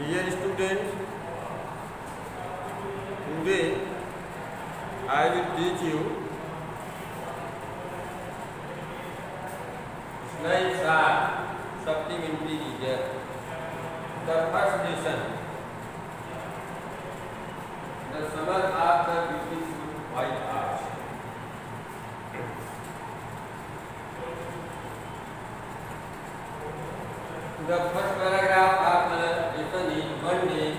Dear students, today I will teach you Slide chart supplementary region. The first lesson. The summer after beautiful white arch. The first paragraph of the lesson is one day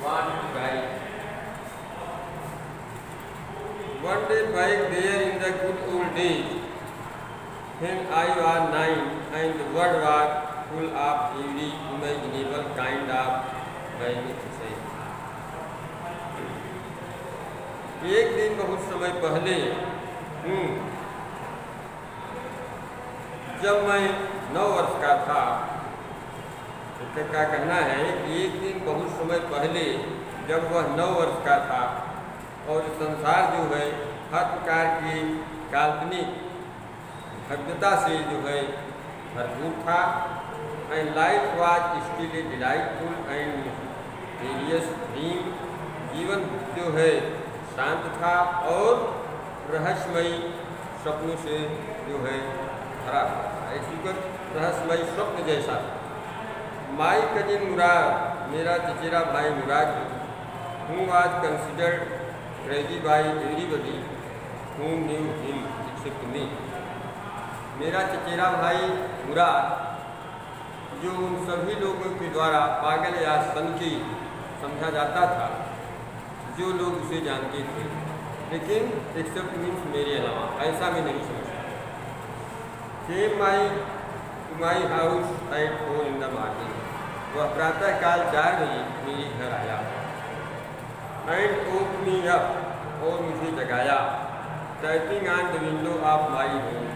want to write. Back there in the good old days, when I was nine and the world was full of every imaginable kind of magnificence. एक दिन बहुत समय पहले हूँ जब मैं नौ वर्ष का था तो क्या कहना है एक दिन बहुत समय पहले जब वह नौ वर्ष का था और संसार जो है हर प्रकार की काल्पनिक भव्यता से जो है भरपूर था। And life was still delightful and various dream जीवन जो है शांत था और रहस्यमयी स्वप्नों से जो है भरा था। रहस्यमयी स्वप्न जैसा। माई कजिन मुराद, मेरा चचेरा भाई मुराद हूँ आज considered crazy by everybody who knew him except me मेरा चचेरा भाई मुराद जो उन सभी लोगों के द्वारा पागल या सनकी समझा जाता था, जो लोग उसे जानते थे। लेकिन एक्सेप्ट मीन्स मेरे अलावा, ऐसा भी नहीं समझता। Came my to my house at four in the morning वह प्रातः काल चार बजे मेरे घर आया। एंड ओप मी अप और मुझे जगाया। Typing on the window of my home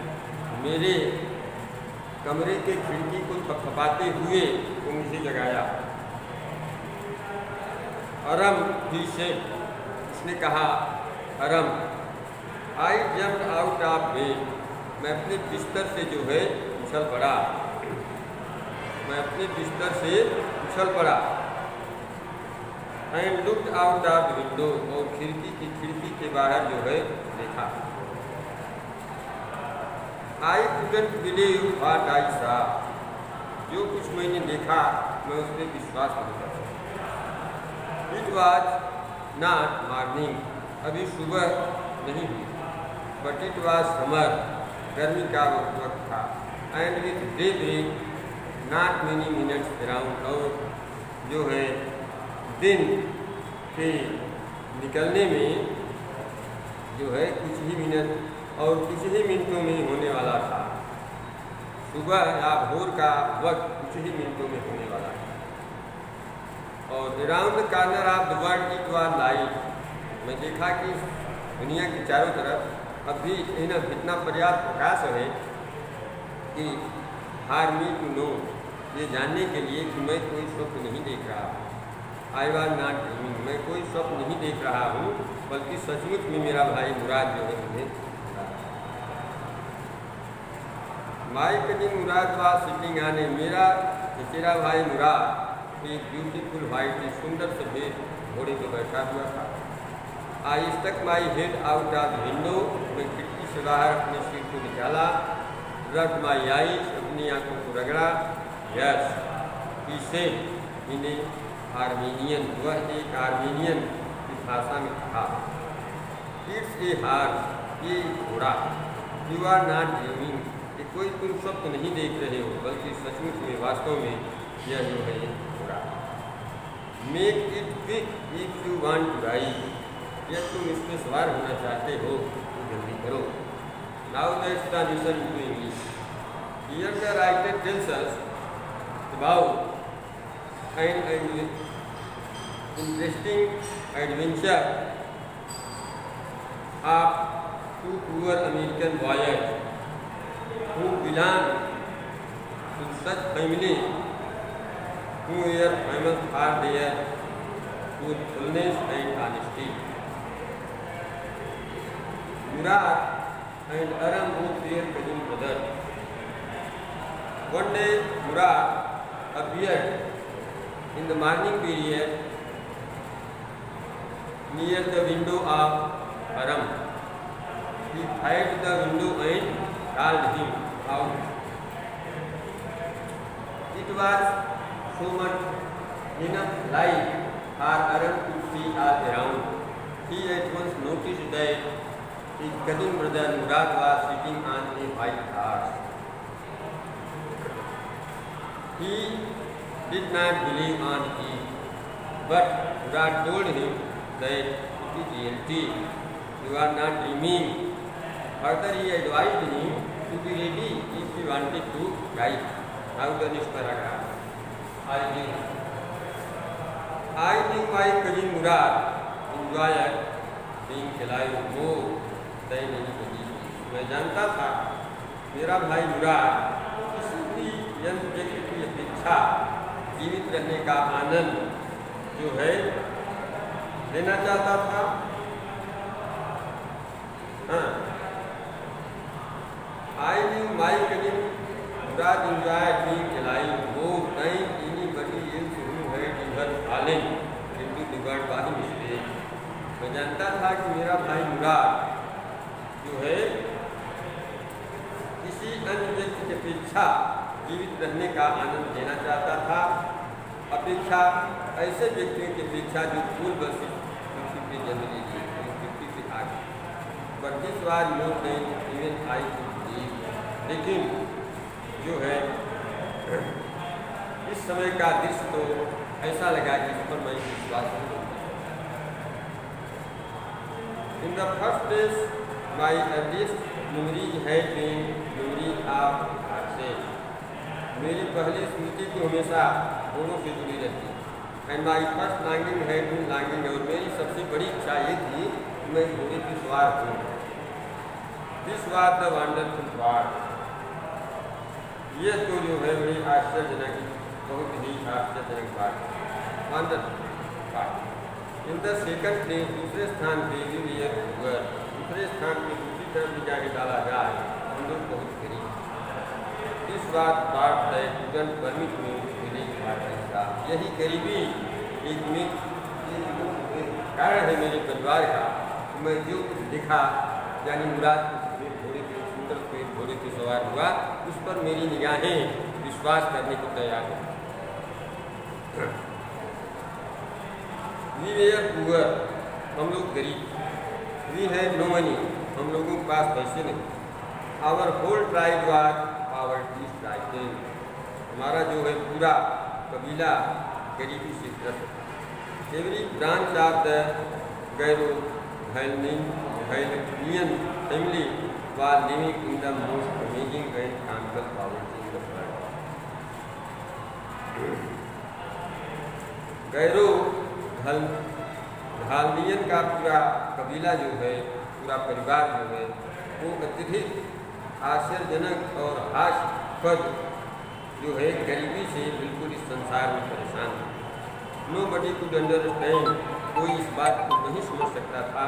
मेरे कमरे के खिड़की को थपथपाते हुए मुझे जगाया। अरम ही से उसने कहा, Aram I jump out of bed मैं अपने बिस्तर से जो है, उछल पड़ा। मैं अपने बिस्तर से उछल पड़ा। And look out of window और खिड़की की खिड़की के बाहर जो है, देखा। I couldn't believe what I saw जो कुछ मैंने देखा, मैं उस पर विश्वास नहीं कर इट वॉज़ नॉट मॉर्निंग अभी सुबह नहीं हुई। बट इट वॉज़ समर, गर्मी का वक्त था। And with day break not many minutes around और जो है दिन के निकलने में जो है कुछ ही मिनट और कुछ ही मिनटों में होने वाला था। सुबह या भोर का वक्त कुछ ही मिनटों में होने वाला था। और around the corner of the world it light मैं देखा कि दुनिया के चारों तरफ़ अब भी इतना पर्याप्त प्रकाश है कि हार मी टू नो, ये जानने के लिए कि मैं कोई स्वप्न नहीं देख रहा। आई वॉज़ नॉट ड्रीमिंग मैं कोई स्वप्न नहीं देख रहा हूँ, बल्कि सचमुच में मेरा भाई मुराद जो है, मुझे my cousin Mourad was sitting आने मेरा चचेरा भाई मुराद एक ब्यूटीफुल वाइट सुंदर से भेद घोड़े पर बैठा हुआ था। I stuck my head out of window मैं खिड़की से बाहर अपने सिर को निकाला, रब माई आई अपनी आँखों को रगड़ा yes he said in Armenian वह एक आर्मीनियन की भाषा में था इट्स ए हार ये घोड़ा, यू आर नॉट ड्रीमिंग। कि कोई तुम स्वप्न नहीं देख रहे हो, बल्कि सचमुच में वास्तव में यह जो है घोड़ा। Make it quick if you want to ride यह तुम इसमें सवार होना चाहते हो तो जल्दी करो। Now that's transition to English here the writer tells us about an interesting adventure आप two poor American वॉयर who belong to such family to air famous for their to fullness and honesty Mourad and Aram who their cousin brother one day Mourad appear in the morning period near the window of Param. He tried the window and called him out. It was so much enough light for Aram to see all around. He at once noticed that his cousin brother Murad was sitting on a white horse. He did not believe on it, but Murad told him that it is reality. You are not dreaming. Further, he advised him to be ready if he wanted to die. How the next paragraph? I think, I think my cousin Murad enjoyed being alive more than anybody. मैं जानता था मेरा भाई मुराद किसी भी यंत्र की अपेक्षा जीवित रहने का आनंद जो है लेना चाहता था। हाँ। आई माई anybody else who had ever fallen into the world by mistake. मैं जानता था कि मेरा भाई मुराद जो है, किसी अन्य व्यक्ति की अपेक्षा जीवित रहने का आनंद लेना चाहता था। अपेक्षा, ऐसे व्यक्तियों की अपेक्षा जो फूल बसी लेकिन जो है इस समय का दृश्य तो ऐसा लगा कि इस पर मैं विश्वास In the first place, my earliest memories had been memory of ourselves. मेरी पहली स्मृति तो हमेशा दोनों से जुड़ी रहती and my first longing had been longing और मेरी सबसे बड़ी इच्छा ये थी कि मैं घोड़े की सवार हूँ this was the wonderful part ये तो जो है बड़ी आश्चर्यजनक, बहुत ही आश्चर्यजनक बात wonderful part in the second place दूसरे स्थान पे ये हुआ, दूसरे स्थान पे दूसरी तरफ़ भी जाके डाला जाए हम लोग बहुत करीब इस बात बात है, तुरंत परमिट में यही गरीबी एक में कारण है मेरे परिवार का। कि मैं जो दिखा यानी मुराद घोड़े के, सुंदर पे घोड़े के सवार हुआ, उस पर मेरी निगाहें विश्वास करने को तैयार है। वी पुअर, हम लोग गरीब। वी है नो मनी, हम लोगों के पास पैसे नहीं। Our whole tribe was poverty striking हमारा जो है पूरा कबीला गरीबी से ग्रस्त every branch of the Garo family was living in most amazing and comical poverty in the world Gairo ढल ढालियन का पूरा कबीला जो है, पूरा परिवार जो है, वो अत्यधिक आश्चर्यजनक और हास्यपद जो है गरीबी से बिल्कुल इस संसार में परेशान है। नो बडी कुड अंडरस्टैंड, कोई इस बात को नहीं समझ सकता था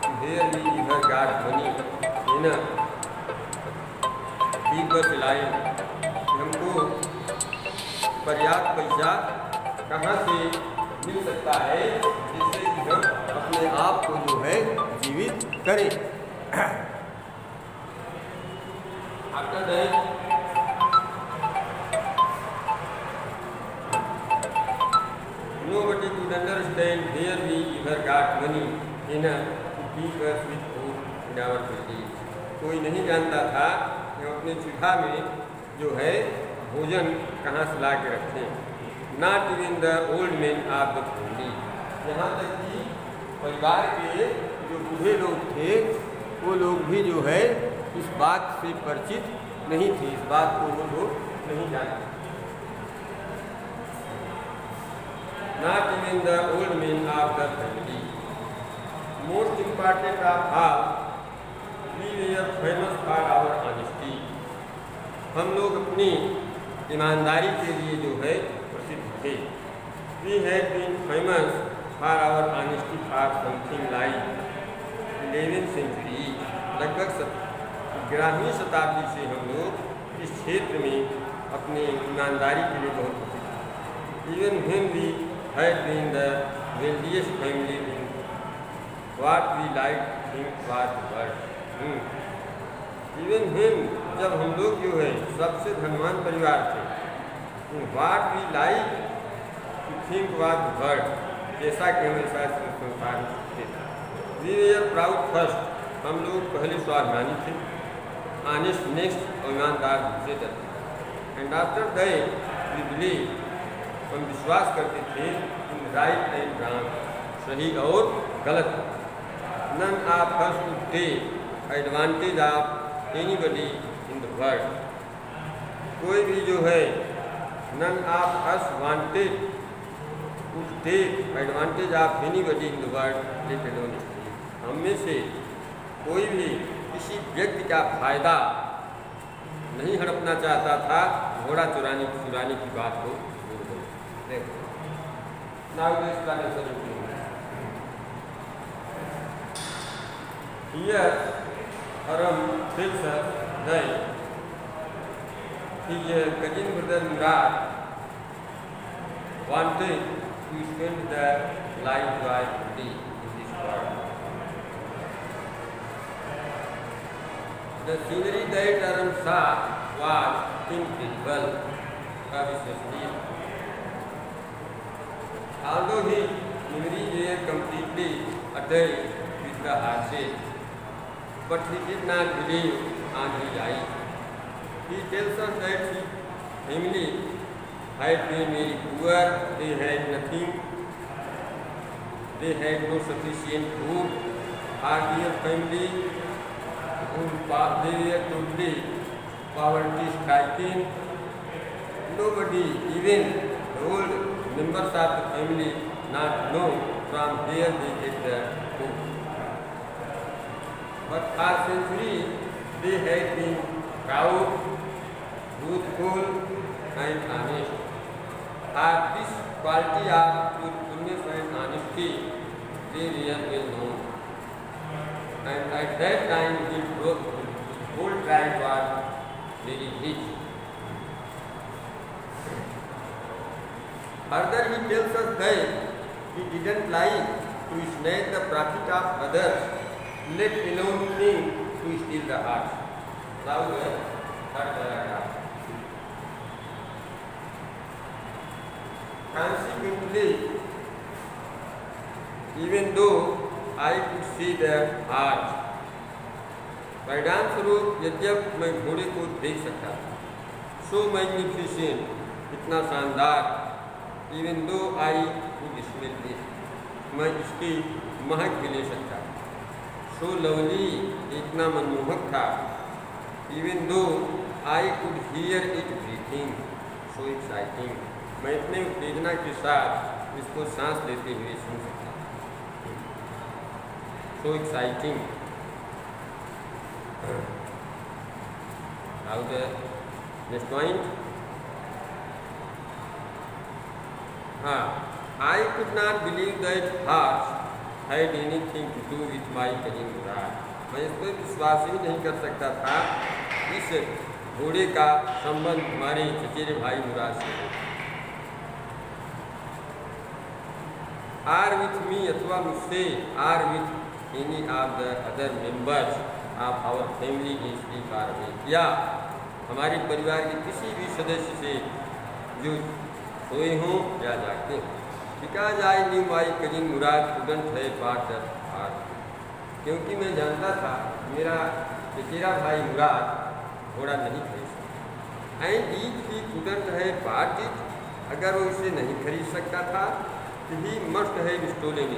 कि देर भी इधर गार्ड बनी इन बस लाइन हमको पर्याप्त पैसा कहाँ से मिल सकता है, जिससे कि हम अपने आप को जो है जीवित करें। After that could understand where we ever got money enough to keep with food in our villages. कोई नहीं जानता था कि अपने चूल्हा में जो है, भोजन कहाँ से ला के रखें not even the old man of the family यहाँ तक कि परिवार के जो बूढ़े लोग थे, वो लोग भी जो है, इस बात से परिचित नहीं थे। इस बात को वो लोग नहीं जानते। Not even the old men of the family. Most important of all, we were famous for our honesty. हम लोग अपनी ईमानदारी के लिए जो है प्रसिद्ध थे we have been famous for our honesty for something like eleven century लगभग ग्यारहवीं शताब्दी से हम लोग इस क्षेत्र में अपनी ईमानदारी के लिए बहुत प्रसिद्ध even when we had been the wealthiest family in what we like think was worth. Hmm. Even when जब हम लोग जो है, सबसे धनवान परिवार थे what we like to think what word जैसा कि हमें शायद संसार थे वी आर प्राउड फ़र्स्ट हम लोग पहले स्वाभिमानी थे ऑनेस्ट नेक्स्ट और दूसरे तरफ़ and after they we believe हम विश्वास करते थे इन राइट एंड रॉन्ग सही और गलत। None of us to take advantage of anybody in the world कोई भी जो है, none of us wanted to take advantage of anybody in the world let alone हम में से कोई भी किसी व्यक्ति का फ़ायदा नहीं हड़पना चाहता था, घोड़ा चुराने चुराने की बात को Next. Now the explanation routine. Here Aram fills up nine. His cousin brother Murad wanted to spend the life by free in this world. The scenery that Aram saw was incredible, obviously. Although he memory here completely attached with the hardship, but he did not believe his eyes. He tells us that his family had been very poor, they had nothing, they had no sufficient food, our dear family, they were totally poverty stricken. Nobody, even the old members of the family, not know from where they get the food. But for centuries they had been proud, truthful and honest. For this quality of truthfulness and honesty they were well known. And at that time the whole tribe was very rich. Further he tells us that he didn't like to snatch the profit of others let alone think to steal the heart. Now the third paragraph. Consequently, even though I could see their heart, परिणाम स्वरूप यद्यप मैं घोड़े को देख सकता सो magnificent इतना शानदार even though I could smell मैं इसकी महक भी ले सकता। सो लवली इतना मनमोहक था। Even though I could hear it breathing so exciting मैं इतने उत्तेजना के साथ इसको सांस लेते हुए सुन सकता। So exciting Now the next point. Ah, I could not believe that hearts had anything to do with my cousin Murad. मैं इस पर विश्वास ही नहीं कर सकता था इस घोड़े का संबंध हमारे चचेरे भाई मुराद से है आर विथ मी अथवा मुझसे or with any of the other members of our family is sleep or या हमारे परिवार के किसी भी सदस्य से जो सोए हों या जागते हों because I knew my cousin Mourad couldn't have part or क्योंकि मैं जानता था, मेरा चचेरा भाई मुराद घोड़ा नहीं खरीद सकता। And it he couldn't have it अगर वो इसे नहीं खरीद सकता था तो ही मस्ट है स्टोलेन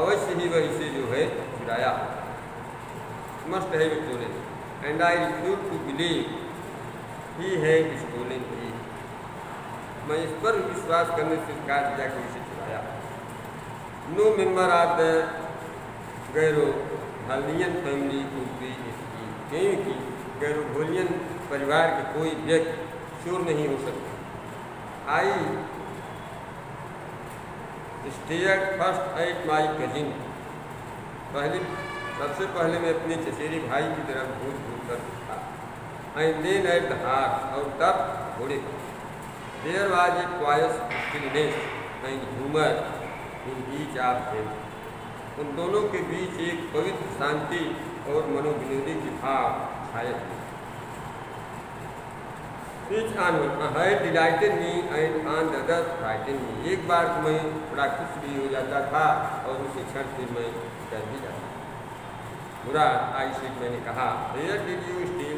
अवश्य ही वह इसे जो है चुराया must have stolen and I refuse to believe he had stolen it. मैं इस पर विश्वास करने से इनकार किया कि इसे चुराया। No member of the Garoghlanian family could be क्योंकि गैरो भोलियन परिवार के कोई व्यक्ति श्योर नहीं हो सकता। I stare first at my cousin. पहले, सबसे पहले मैं अपने चचेरे भाई की तरफ़ घूर घूर कर था and then at the horse और तब घोड़े पर। There was a quiet stillness and humor in each of them. उन दोनों के बीच एक पवित्र शांति और मनोविनोदी की भाव छाए Each on her delighted me and on the other frightened me. एक बार तो मैं बड़ा खुश भी हो जाता था और उसी क्षण फिर मैं डर भी जाता मुराद आई सीट मैंने कहा वेयर डिड यू स्टील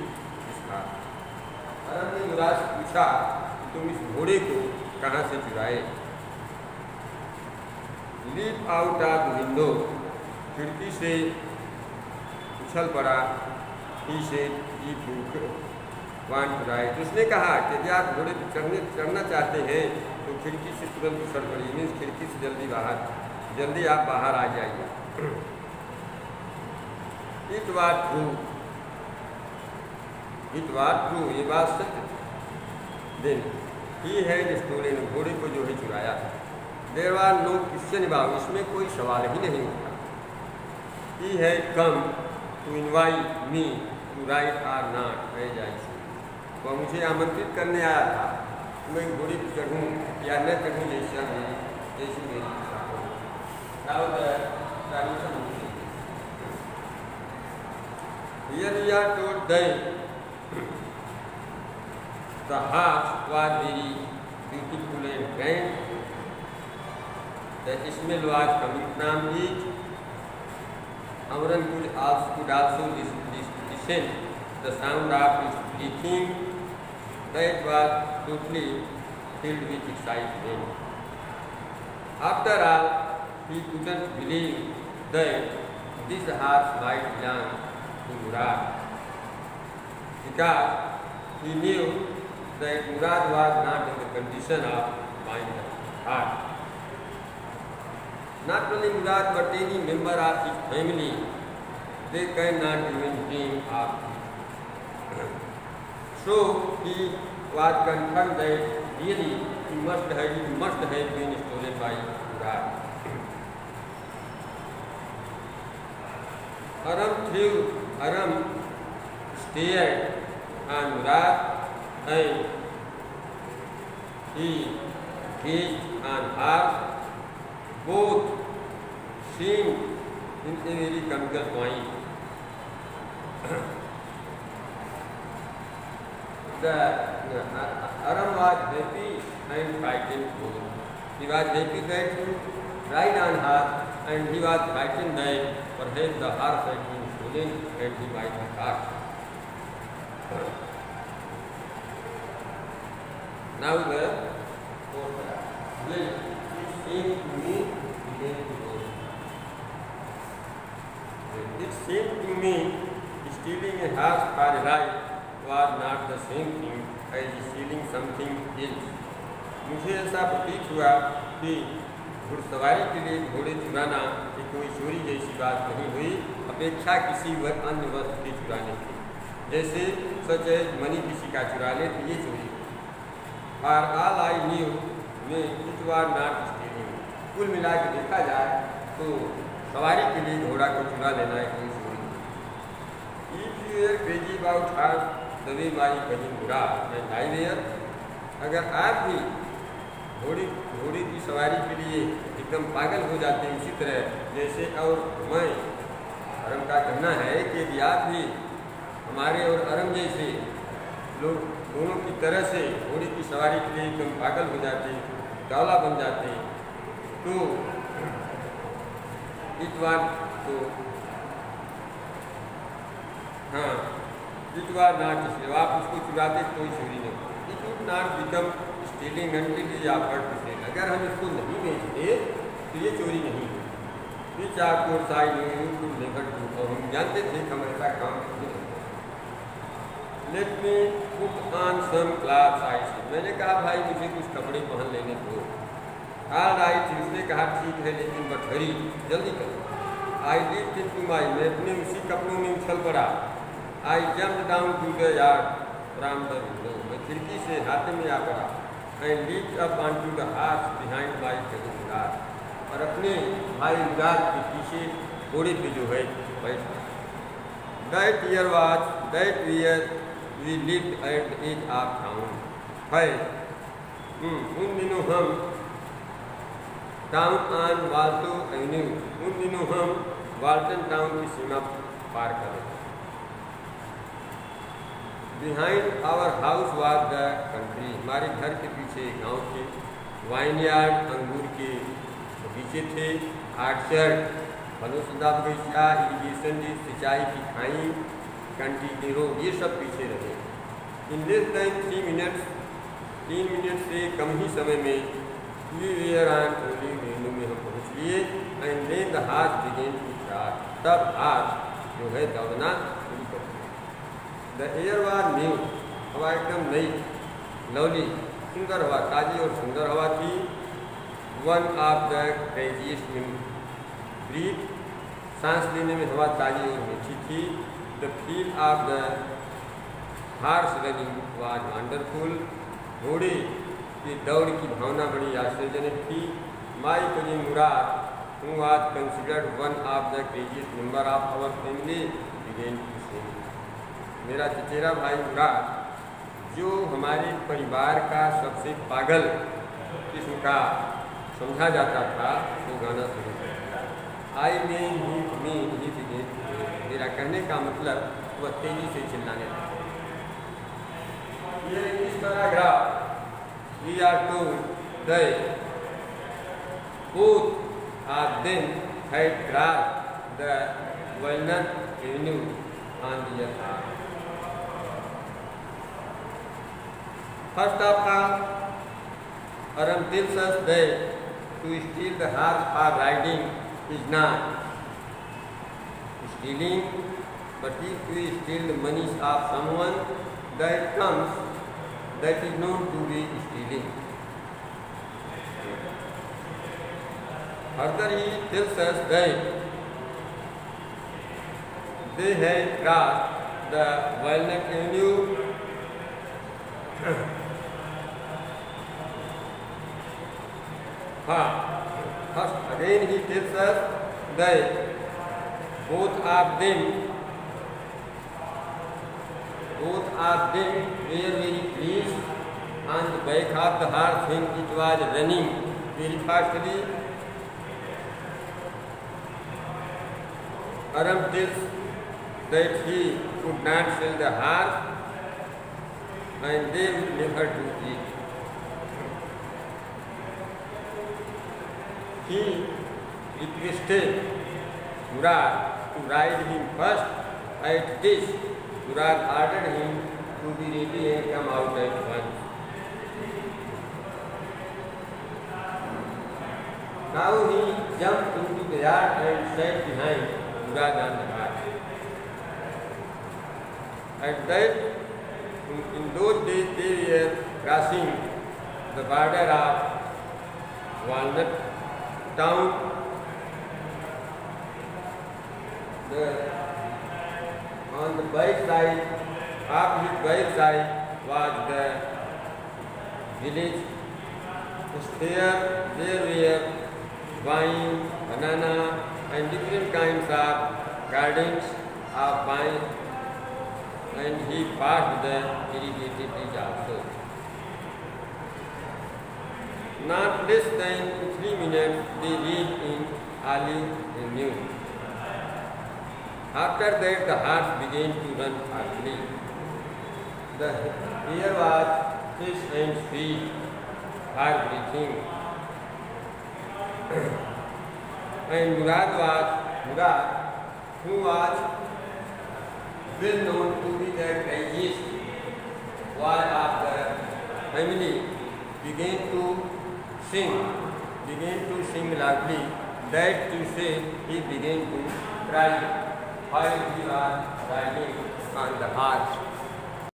इसका अरब ने मुराद से पूछा तुम इस घोड़े को कहाँ से चुराए? लीप आउट ऑफ़ विंडो खिड़की से उछल पड़ा ही से ई भूख वान टू तो उसने कहा कि यदि आप घोड़े पर चढ़ने, चढ़ना चाहते हैं तो खिड़की से तुरंत उछल पड़िए मीन्स खिड़की से जल्दी बाहर, जल्दी आप बाहर आ जाइए। It was true it was true ये बात सत्य देन ही है स्टोलन घोड़े को जो है चुराया। There are no question about इसमें कोई सवाल ही नहीं होता ही है come to invite me to right or not है जाइए वह मुझे आमंत्रित करने आया था। मैं घोड़ी पर चढ़ूँ या न चढ़ूँ जैसा मेरी जैसी मेरी इच्छा हो। Here we are told that the heart was very beautiful and grand. The smell was coming from it. Amran could also, could also listen the sound of its breathing that was totally filled with excitement. After all, he couldn't believe that this horse might belong to Murad. Because he knew that Murad was not in the condition of buying the heart. Not only Murad but any member of his family, they cannot even dream of So he was confirmed that really he must have, he must have been stolen by Murad. Aram threw, Aram stared on Murad and he gazed on her, both seemed in a very comical point. the uh, Aram was happy and frightened too. He was happy that to ride on her and he was frightened that perhaps the horse had been stolen and he might have caught. Now the will it seemed to me began to go. To me stealing a horse for a ride was not the same thing as stealing something else. मुझे ऐसा प्रतीत हुआ कि घुड़सवारी के लिए घोड़े चुराना कि कोई चोरी जैसी बात नहीं हुई अपेक्षा किसी व अन्य वस्तु के चुराने की जैसे सच है मनी किसी का चुरा ले तो ये चोरी और आल आई न्यू में वार नॉट स्टीलिंग कुल मिला के देखा जाए तो सवारी के लिए घोड़ा को चुना लेना कोई चोरी if you are crazy about तभी माई कहीं बुरा, मैं लाई देयर अगर आप भी घोड़ी घोड़ी की सवारी के लिए एकदम पागल हो जाते हैं इसी तरह, जैसे और मैं अरम का कहना है कि यदि आप भी हमारे और अरम जैसे लोग दोनों की तरह से घोड़ी की सवारी के लिए एकदम पागल हो जाते हैं डावला बन जाते हैं तो बार तो हाँ was not stealing. आप उसको चुराते कोई चोरी नहीं stealing until it is offered to sale. अगर हम इसको नहीं बेचते तो ये चोरी नहीं I knew to never do. और हम जानते थे कि हम ऐसा काम नहीं Let me put on clothes I said. मैंने कहा भाई मुझे कुछ कपड़े पहन लेने दो। All right, उसने कहा ठीक है लेकिन बट हरी जल्दी करो। आई डिड इनटू माई मैं अपने उसी कपड़ों में उछल पड़ा। I jump down to the yard from the window मैं खिड़की से हाथे में आ पड़ा। And leap up on to the horse behind my Murad और अपने भाई मुराद के पीछे घोड़े पे जो है बैठ that year was that year we lived at edge of town है हम्म, उन दिनों हम टाउन ऑन वाल्टो एवेन्यू उन दिनों हम वाल्टन टाउन की सीमा पार कर रहे behind our house was the country हमारे घर के पीछे गाँव थे। वाइनयार्ड अंगूर के बगीचे थे। आर्चर्ड फलोसुदा बगीचा इरीगेशन सिंचाई की खाई। कंटीनेरो ये सब पीछे रहे। In less than three minutes तीन मिनट से कम ही समय में we were and only venue में हम पहुँच लिए एंड देन द हाथ बिगेन टू स्टार्ट तब हाथ जो है दौड़ना शुरू कर दिया। द एयर वार न्यू हवा एकदम नई लवली सुंदर हवा, ताज़ी और सुंदर हवा थी। One of the craziest in breath सांस लेने में हवा ताज़ी और मीठी थी। The feel of the horse running was wonderful घोड़े की दौड़ की भावना बड़ी आश्चर्यजनक थी माई कजी मुराद हूँ आज considered one of the craziest member of our family began मेरा चचेरा भाई मुराद जो हमारे परिवार का सबसे पागल किस्म का समझा जाता था, वो गाना शुरू कर आई मीन ही, मीन मेरा कहने का मतलब वह तेज़ी से चिल्लाने लगा। ये इस paragraph we are today both are दिन है on first of all अरम दिल्स day to steal the horse for riding is not stealing, but if we steal the money of someone, that comes that is known to be stealing. Further he tells us that they had crossed the Walnut Avenue First, again he tells us that both of them both of them were very pleased and the back of the horse when it was running very fastly. Aram tells that he could not sell the horse and they would never do it. He requested Murad to ride him first at this Suraj ordered him to be ready and come out at once. Now he jumped into the yard and sat behind Suraj on the cart. At that, in, in those days they were crossing the border of Walnut town. The on the right side, of his right side was the village. There, there were vine, banana and different kinds of gardens of vine and he passed the irrigated bridge also. Not less than three minutes they reached in Olive Avenue. After that, the heart began to run fastly. The air was fresh and sweet for breathing. and Murad was Murad, who was well known to be the craziest boy of the family, began to sing, began to sing loudly. That to say, he began to cry while we are riding on the horse.